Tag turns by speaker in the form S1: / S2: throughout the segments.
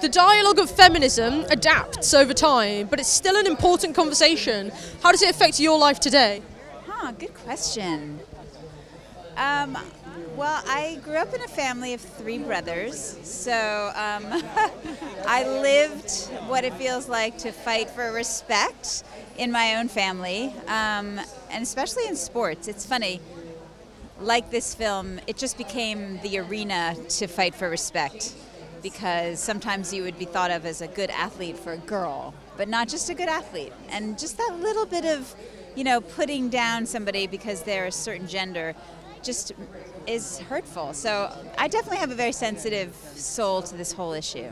S1: The dialogue of feminism adapts over time, but it's still an important conversation. How does it affect your life today?
S2: Huh, good question. Um, well, I grew up in a family of three brothers, so um, I lived what it feels like to fight for respect in my own family, um, and especially in sports. It's funny, like this film, it just became the arena to fight for respect because sometimes you would be thought of as a good athlete for a girl, but not just a good athlete. And just that little bit of, you know, putting down somebody because they're a certain gender just is hurtful. So I definitely have a very sensitive soul to this whole issue.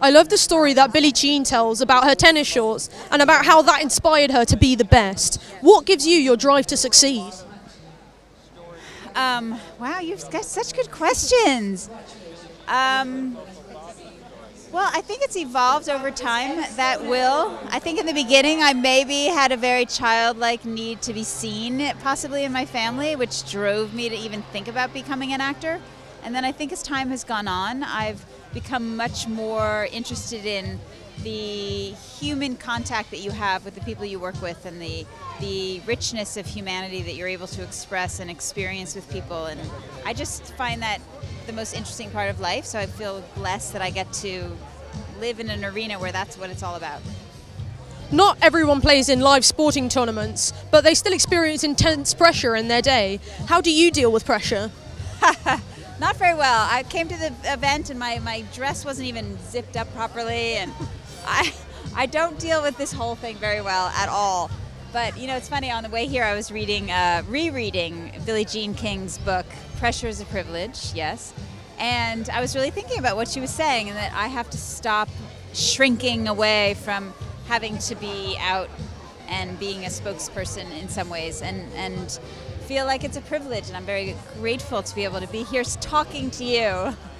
S1: I love the story that Billie Jean tells about her tennis shorts and about how that inspired her to be the best. What gives you your drive to succeed?
S2: Um, wow, you've got such good questions. Um, well, I think it's evolved over time. That will. I think in the beginning, I maybe had a very childlike need to be seen, possibly in my family, which drove me to even think about becoming an actor. And then I think as time has gone on, I've become much more interested in the human contact that you have with the people you work with and the the richness of humanity that you're able to express and experience with people and I just find that the most interesting part of life so I feel blessed that I get to live in an arena where that's what it's all about.
S1: Not everyone plays in live sporting tournaments, but they still experience intense pressure in their day. How do you deal with pressure?
S2: Not very well. I came to the event and my, my dress wasn't even zipped up properly and I, I don't deal with this whole thing very well at all. But you know, it's funny. On the way here, I was reading, uh, rereading Billie Jean King's book, "Pressure is a Privilege." Yes, and I was really thinking about what she was saying, and that I have to stop shrinking away from having to be out and being a spokesperson in some ways, and and feel like it's a privilege. And I'm very grateful to be able to be here talking to you.